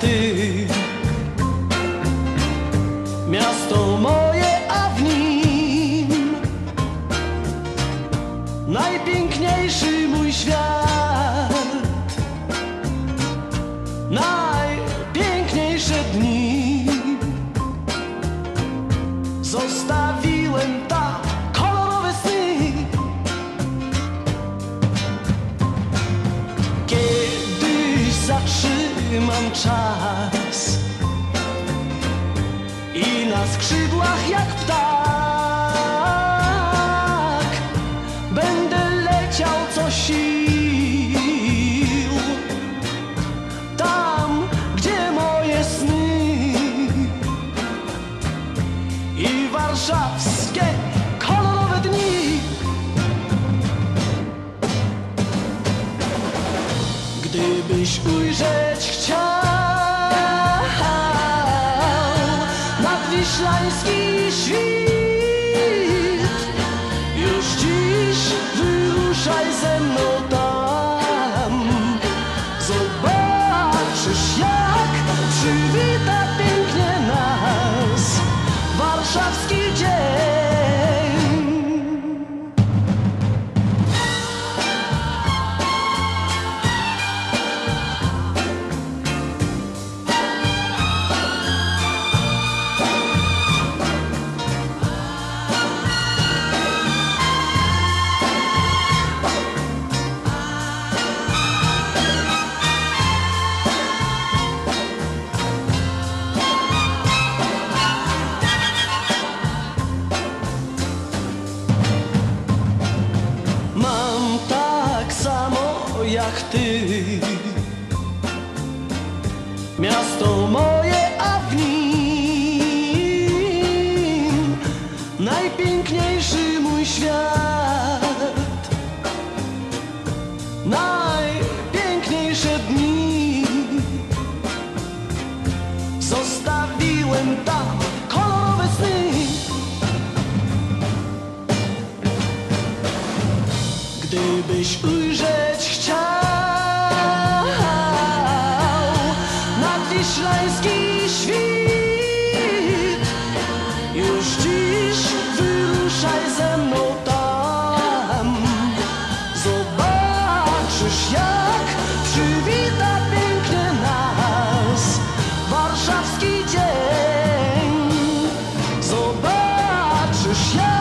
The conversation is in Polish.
ty. Miasto moje, a w nim najpiękniejszy mój świat. Najpiękniejsze dni zostawiłem zatrzymam czas. I na skrzydłach jak ptak Gdybyś ujrzeć chciał nadwiślański świt, już dziś wyruszaj ze mną jak ty. Miasto moje, a w nim Najpiękniejszy mój świat. Najpiękniejsze gdybyś ujrzeć chciał Nadwiślański świt. Już dziś wyruszaj ze mną tam. Zobaczysz jak przywita pięknie nas Warszawski dzień. Zobaczysz jak